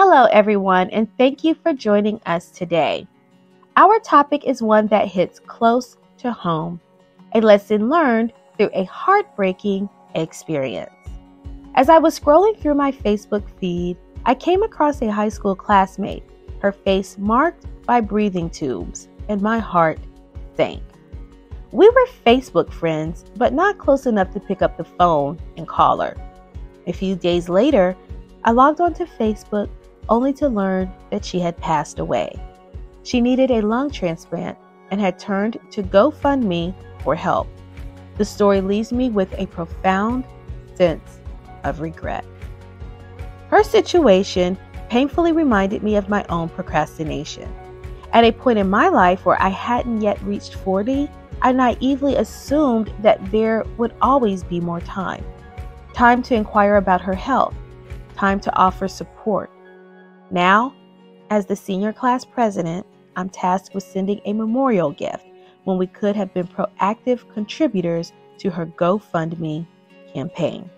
Hello, everyone, and thank you for joining us today. Our topic is one that hits close to home a lesson learned through a heartbreaking experience. As I was scrolling through my Facebook feed, I came across a high school classmate, her face marked by breathing tubes, and my heart sank. We were Facebook friends, but not close enough to pick up the phone and call her. A few days later, I logged onto Facebook only to learn that she had passed away. She needed a lung transplant and had turned to GoFundMe for help. The story leaves me with a profound sense of regret. Her situation painfully reminded me of my own procrastination. At a point in my life where I hadn't yet reached 40, I naively assumed that there would always be more time. Time to inquire about her health, time to offer support. Now, as the senior class president, I'm tasked with sending a memorial gift when we could have been proactive contributors to her GoFundMe campaign.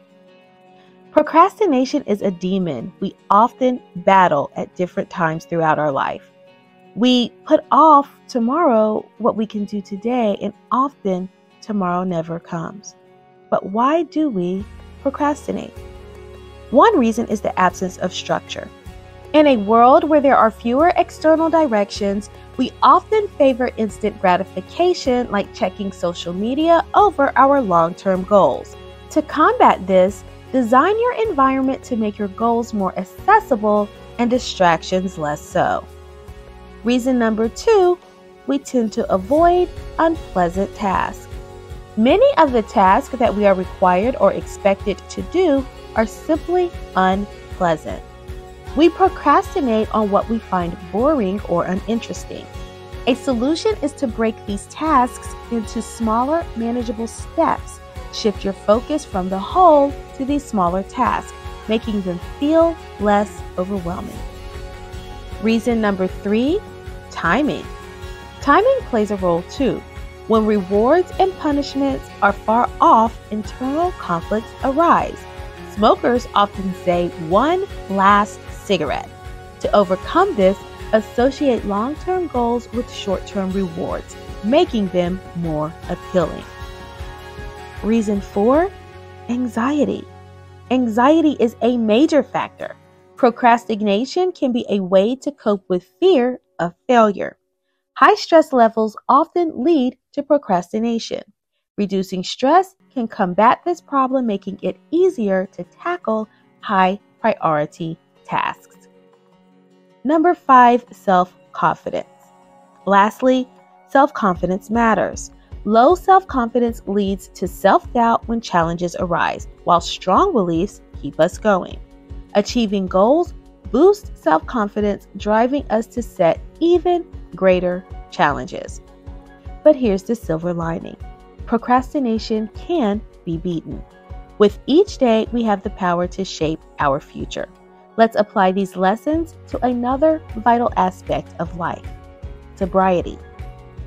Procrastination is a demon we often battle at different times throughout our life. We put off tomorrow what we can do today, and often tomorrow never comes. But why do we procrastinate? One reason is the absence of structure. In a world where there are fewer external directions, we often favor instant gratification like checking social media over our long term goals. To combat this, design your environment to make your goals more accessible and distractions less so. Reason number two, we tend to avoid unpleasant tasks. Many of the tasks that we are required or expected to do are simply unpleasant. We procrastinate on what we find boring or uninteresting. A solution is to break these tasks into smaller, manageable steps. Shift your focus from the whole to these smaller tasks, making them feel less overwhelming. Reason number three timing. Timing plays a role too. When rewards and punishments are far off, internal conflicts arise. Smokers often say one last cigarette. To overcome this, associate long term goals with short term rewards, making them more appealing. Reason four anxiety. Anxiety is a major factor. Procrastination can be a way to cope with fear of failure. High stress levels often lead to procrastination. Reducing stress can combat this problem, making it easier to tackle high priority tasks. Number five, self confidence. Lastly, self confidence matters. Low self confidence leads to self doubt when challenges arise, while strong beliefs keep us going. Achieving goals boosts self confidence, driving us to set even greater challenges. But here's the silver lining procrastination can be beaten. With each day, we have the power to shape our future. Let's apply these lessons to another vital aspect of life sobriety.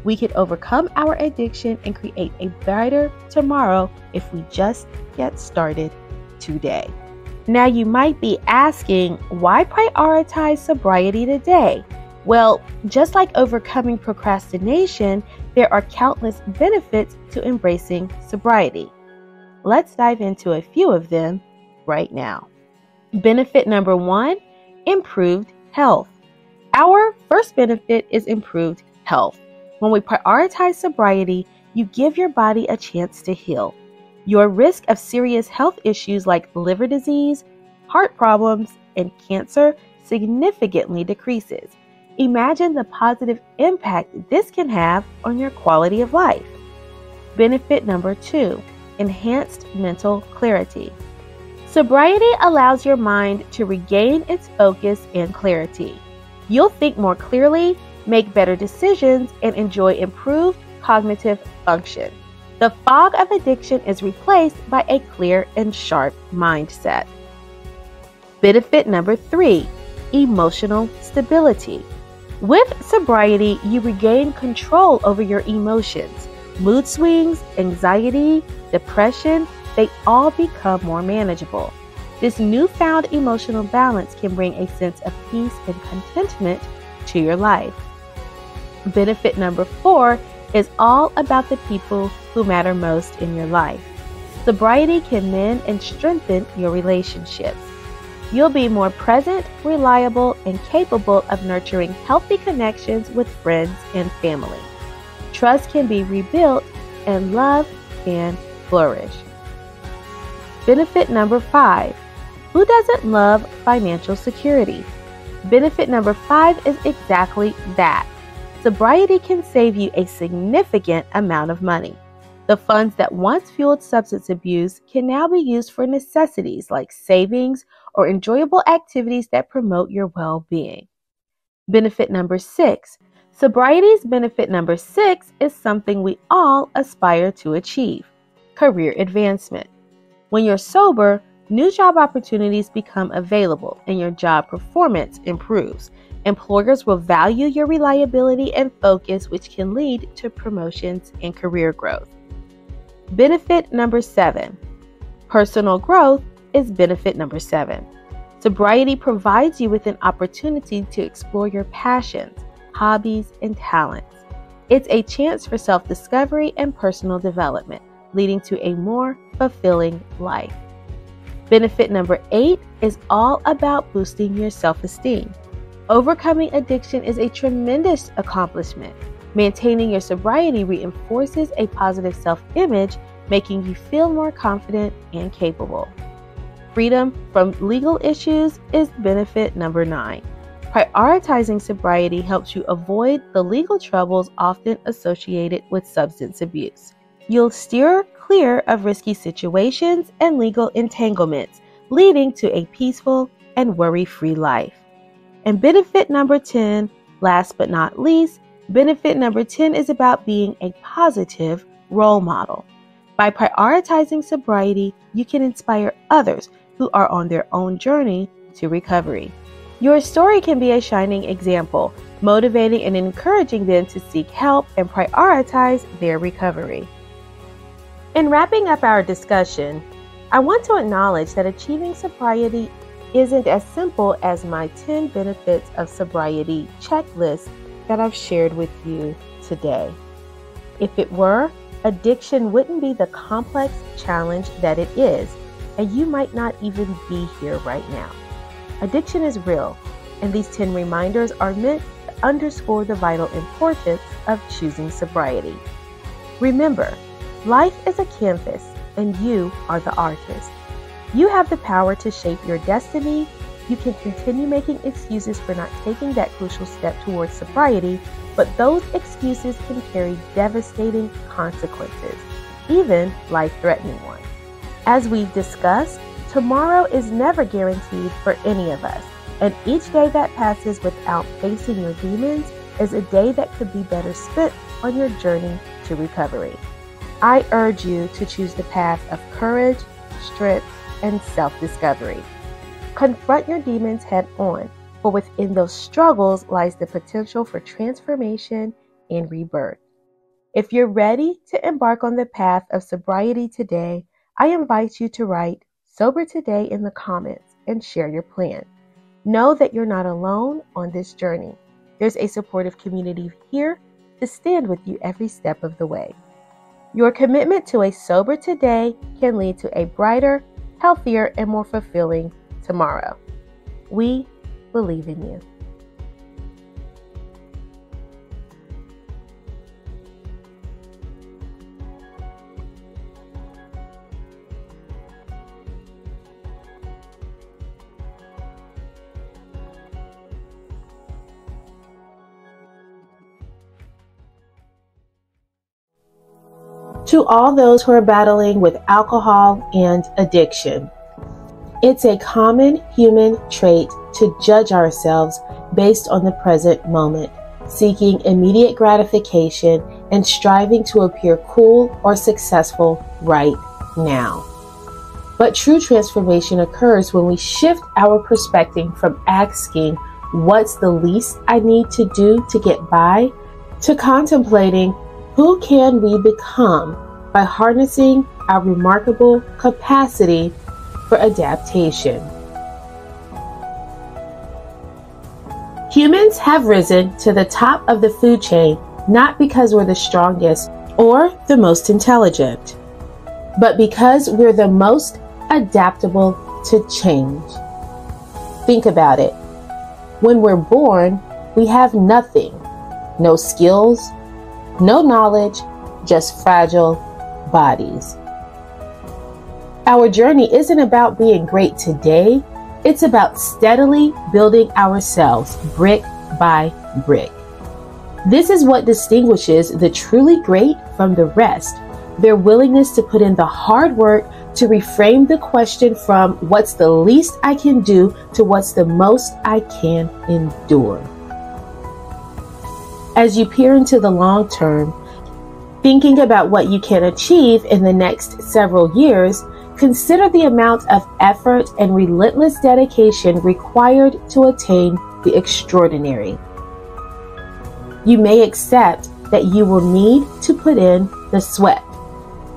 We can overcome our addiction and create a brighter tomorrow if we just get started today. Now, you might be asking, why prioritize sobriety today? Well, just like overcoming procrastination, there are countless benefits to embracing sobriety. Let's dive into a few of them right now. Benefit number one improved health. Our first benefit is improved health. When we prioritize sobriety, you give your body a chance to heal. Your risk of serious health issues like liver disease, heart problems, and cancer significantly decreases. Imagine the positive impact this can have on your quality of life. Benefit number two enhanced mental clarity. Sobriety allows your mind to regain its focus and clarity. You'll think more clearly, make better decisions, and enjoy improved cognitive function. The fog of addiction is replaced by a clear and sharp mindset. Benefit number three emotional stability. With sobriety, you regain control over your emotions. Mood swings, anxiety, depression, they all become more manageable. This newfound emotional balance can bring a sense of peace and contentment to your life. Benefit number four is all about the people who matter most in your life. Sobriety can mend and strengthen your relationships. You'll be more present, reliable, and capable of nurturing healthy connections with friends and family. Trust can be rebuilt, and love can flourish. Benefit number five Who doesn't love financial security? Benefit number five is exactly that. Sobriety can save you a significant amount of money. The funds that once fueled substance abuse can now be used for necessities like savings or enjoyable activities that promote your well being. Benefit number six Sobriety's benefit number six is something we all aspire to achieve career advancement. When you're sober, new job opportunities become available and your job performance improves. Employers will value your reliability and focus, which can lead to promotions and career growth. Benefit number seven personal growth is benefit number seven. Sobriety provides you with an opportunity to explore your passions, hobbies, and talents. It's a chance for self discovery and personal development, leading to a more fulfilling life. Benefit number eight is all about boosting your self esteem. Overcoming addiction is a tremendous accomplishment. Maintaining your sobriety reinforces a positive self image, making you feel more confident and capable. Freedom from legal issues is benefit number nine. Prioritizing sobriety helps you avoid the legal troubles often associated with substance abuse. You'll steer clear of risky situations and legal entanglements, leading to a peaceful and worry free life. And benefit number 10, last but not least, benefit number 10 is about being a positive role model. By prioritizing sobriety, you can inspire others who are on their own journey to recovery. Your story can be a shining example, motivating and encouraging them to seek help and prioritize their recovery. In wrapping up our discussion, I want to acknowledge that achieving sobriety isn't as simple as my 10 benefits of sobriety checklist that I've shared with you today. If it were, addiction wouldn't be the complex challenge that it is, and you might not even be here right now. Addiction is real, and these 10 reminders are meant to underscore the vital importance of choosing sobriety. Remember, life is a canvas, and you are the artist. You have the power to shape your destiny. You can continue making excuses for not taking that crucial step towards sobriety, but those excuses can carry devastating consequences, even life threatening ones. As we've discussed, tomorrow is never guaranteed for any of us, and each day that passes without facing your demons is a day that could be better spent on your journey to recovery. I urge you to choose the path of courage, strength, and self discovery. Confront your demons head on, for within those struggles lies the potential for transformation and rebirth. If you're ready to embark on the path of sobriety today, I invite you to write Sober Today in the comments and share your plan. Know that you're not alone on this journey. There's a supportive community here to stand with you every step of the way. Your commitment to a sober today can lead to a brighter, healthier, and more fulfilling tomorrow. We believe in you. To all those who are battling with alcohol and addiction. It's a common human trait to judge ourselves based on the present moment, seeking immediate gratification and striving to appear cool or successful right now. But true transformation occurs when we shift our perspective from asking, What's the least I need to do to get by? to contemplating, Who can we become by harnessing our remarkable capacity for adaptation. Humans have risen to the top of the food chain not because we're the strongest or the most intelligent, but because we're the most adaptable to change. Think about it. When we're born, we have nothing no skills, no knowledge, just fragile bodies. Our journey isn't about being great today, it's about steadily building ourselves brick by brick. This is what distinguishes the truly great from the rest their willingness to put in the hard work to reframe the question from what's the least I can do to what's the most I can endure. As you peer into the long term, thinking about what you can achieve in the next several years, consider the amount of effort and relentless dedication required to attain the extraordinary. You may accept that you will need to put in the sweat,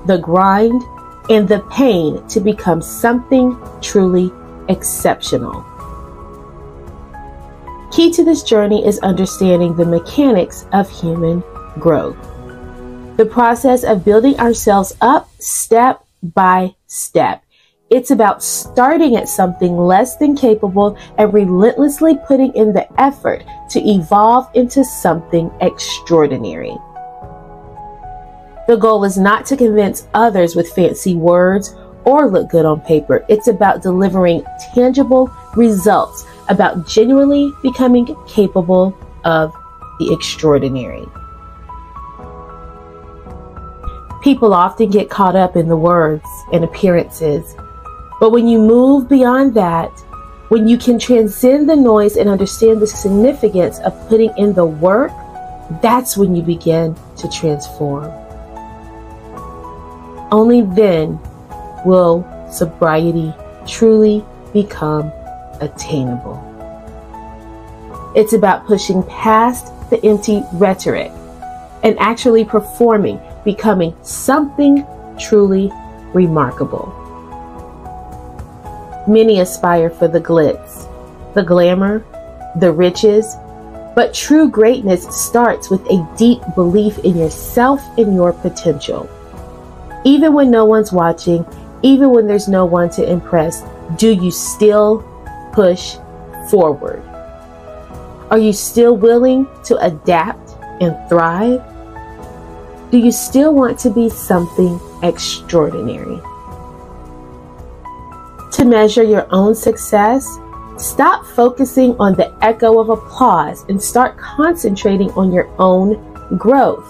the grind, and the pain to become something truly exceptional. Key to this journey is understanding the mechanics of human growth. The process of building ourselves up step by step. It's about starting at something less than capable and relentlessly putting in the effort to evolve into something extraordinary. The goal is not to convince others with fancy words or look good on paper. It's about delivering tangible results, about genuinely becoming capable of the extraordinary. People often get caught up in the words and appearances but when you move beyond that, when you can transcend the noise and understand the significance of putting in the work, that's when you begin to transform. Only then will sobriety truly become attainable. It's about pushing past the empty rhetoric and actually performing, becoming something truly remarkable. Many aspire for the glitz, the glamour, the riches, but true greatness starts with a deep belief in yourself and your potential. Even when no one's watching, even when there's no one to impress, do you still push forward? Are you still willing to adapt and thrive? Do you still want to be something extraordinary? to measure your own success, stop focusing on the echo of applause and start concentrating on your own growth.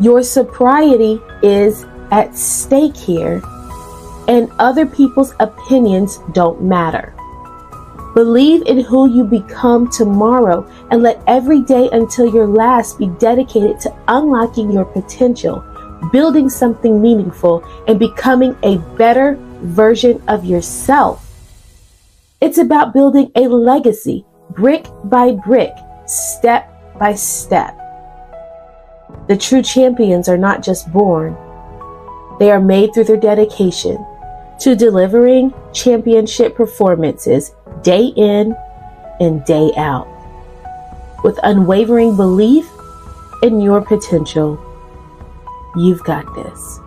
Your sobriety is at stake here, and other people's opinions don't matter. Believe in who you become tomorrow and let every day until your last be dedicated to unlocking your potential, building something meaningful, and becoming a better version of yourself. It's about building a legacy, brick by brick, step by step. The true champions are not just born, they are made through their dedication to delivering championship performances day in and day out. With unwavering belief in your potential, you've got this.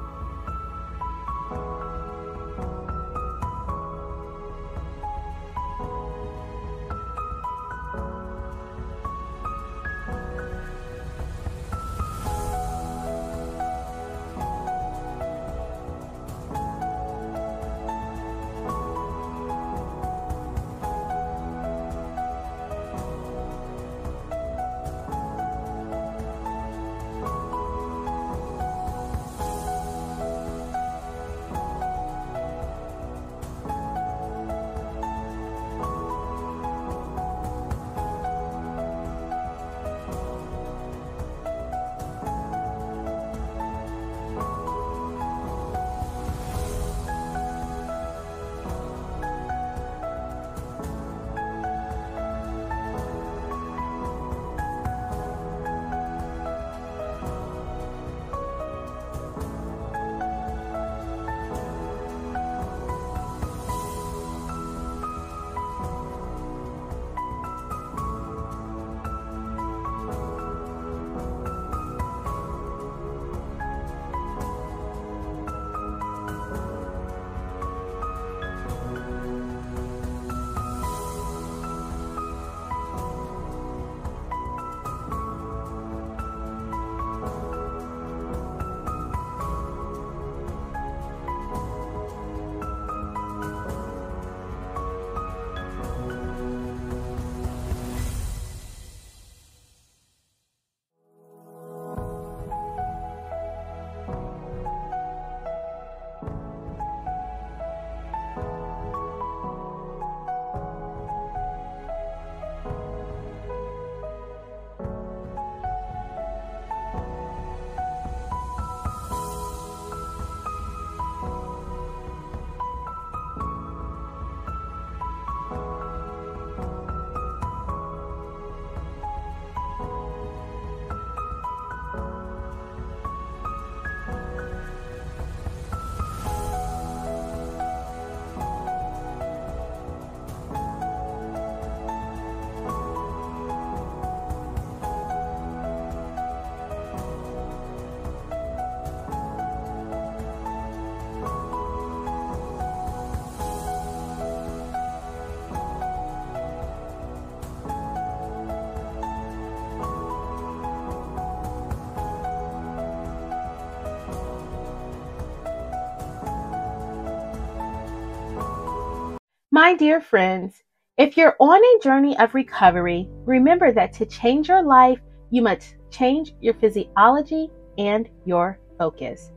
My dear friends, if you're on a journey of recovery, remember that to change your life, you must change your physiology and your focus.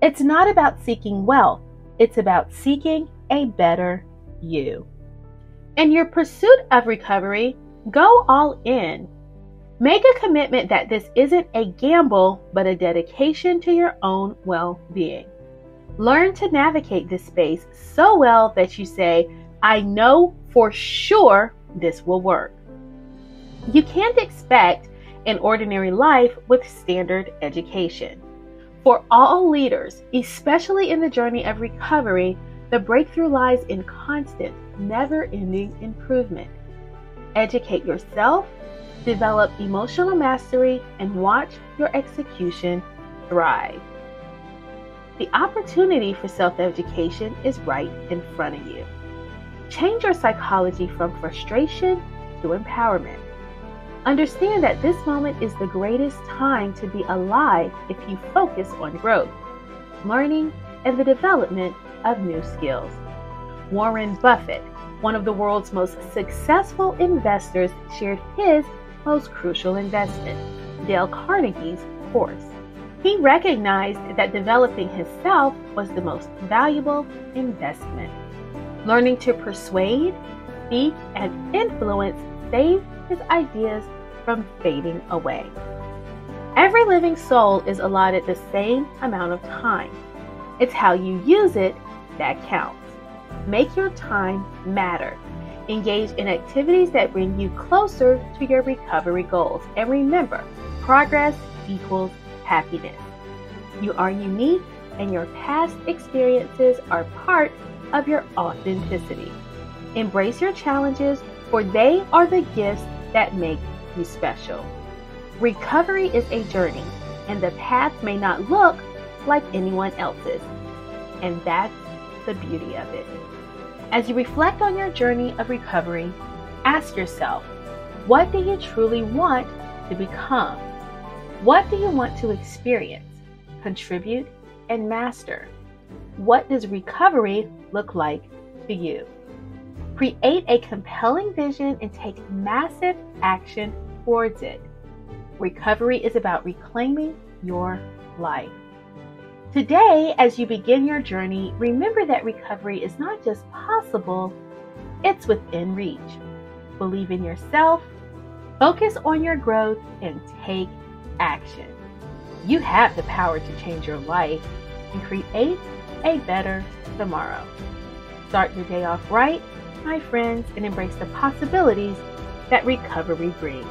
It's not about seeking wealth, it's about seeking a better you. In your pursuit of recovery, go all in. Make a commitment that this isn't a gamble, but a dedication to your own well being. Learn to navigate this space so well that you say, I know for sure this will work. You can't expect an ordinary life with standard education. For all leaders, especially in the journey of recovery, the breakthrough lies in constant, never ending improvement. Educate yourself, develop emotional mastery, and watch your execution thrive. The opportunity for self education is right in front of you. Change your psychology from frustration to empowerment. Understand that this moment is the greatest time to be alive if you focus on growth, learning, and the development of new skills. Warren Buffett, one of the world's most successful investors, shared his most crucial investment, Dale Carnegie's horse. He recognized that developing himself was the most valuable investment. Learning to persuade, speak, and influence saved his ideas from fading away. Every living soul is allotted the same amount of time. It's how you use it that counts. Make your time matter. Engage in activities that bring you closer to your recovery goals. And remember, progress equals happiness. You are unique, and your past experiences are part of your authenticity. Embrace your challenges, for they are the gifts that make you special. Recovery is a journey, and the path may not look like anyone else's. And that's the beauty of it. As you reflect on your journey of recovery, ask yourself what do you truly want to become? What do you want to experience, contribute, and master? What does recovery look like to you? Create a compelling vision and take massive action towards it. Recovery is about reclaiming your life. Today, as you begin your journey, remember that recovery is not just possible, it's within reach. Believe in yourself, focus on your growth, and take action. You have the power to change your life and create a better tomorrow. Start your day off right, my friends, and embrace the possibilities that recovery brings.